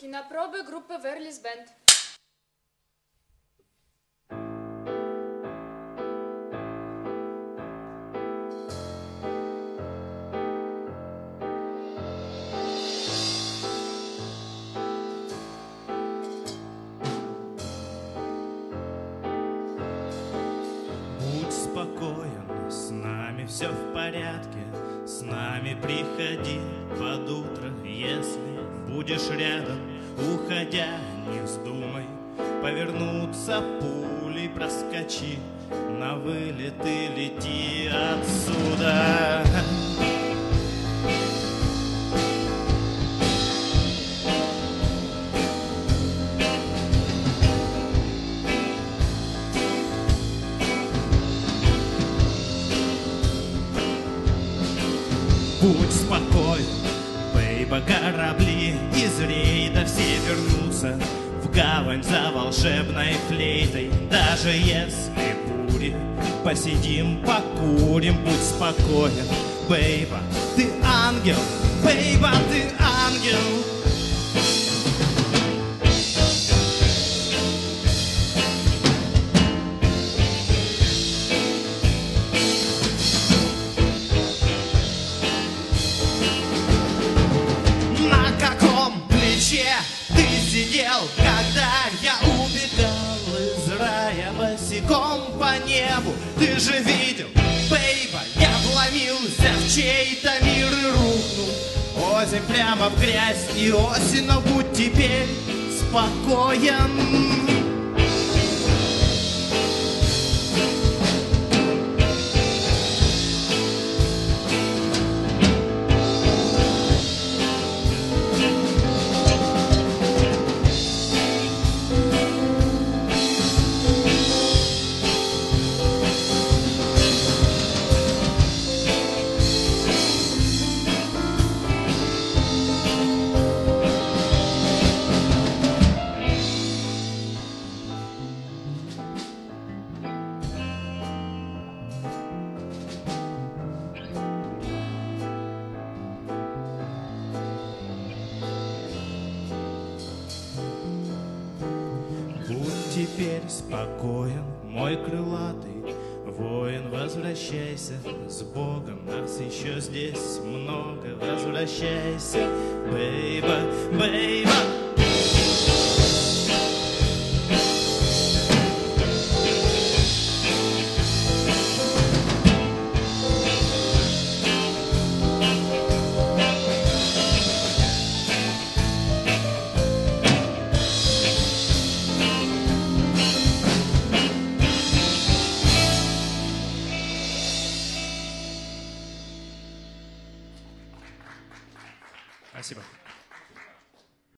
Кинопробы группы Верлис Бенд. Спокоен, с нами все в порядке С нами приходи под утро, если будешь рядом Уходя, не вздумай повернуться пулей проскочи. На вылет и лети отсюда. Будь спокоен, бейба, корабли Из рейда все вернутся В гавань за волшебной флейтой. Даже если бури Посидим, покурим, будь спокоен. Бейба, ты ангел, бейба, ты ангел когда я убегал из рая босиком по небу? Ты же видел, бейба, я вломился в чей-то мир и рухнул. Озимь прямо в грязь и осень, но будь теперь спокоен. Теперь спокоен, мой крылатый воин, возвращайся с Богом, нас еще здесь много, возвращайся, бейба, бейба. Спасибо.